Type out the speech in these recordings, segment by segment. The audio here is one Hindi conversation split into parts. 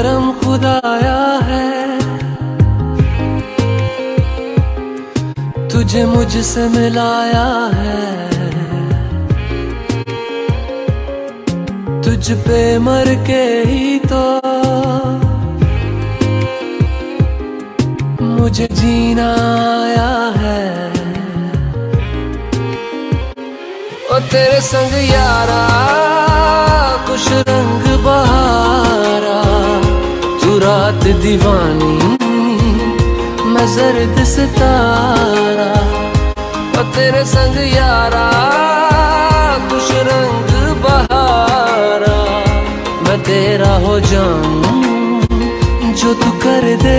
करम खुदाया है। तुझे मुझसे मिलाया है। तुझ पे मर के ही तो मुझे जीना आया है। ओ तेरे संग यारा दीवानी, मैं जर्द सितारा, और तेरे संग यारा कुछ रंग बहारा। मैं तेरा हो जाऊँ जो तू कर दे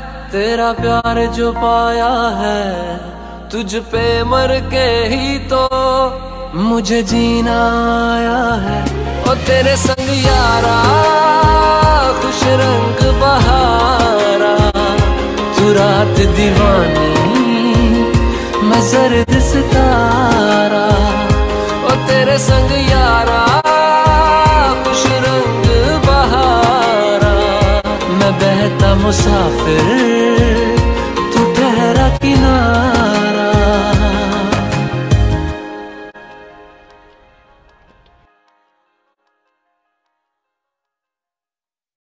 तेरा प्यार जो पाया है, तुझ पे मर के ही तो मुझे जीना आया है। ओ तेरे संग यारा, खुश रंग बहारा, तू रात दीवानी, मैं जर्द सितारा। ओ तेरे संग यारा मुसाफिर।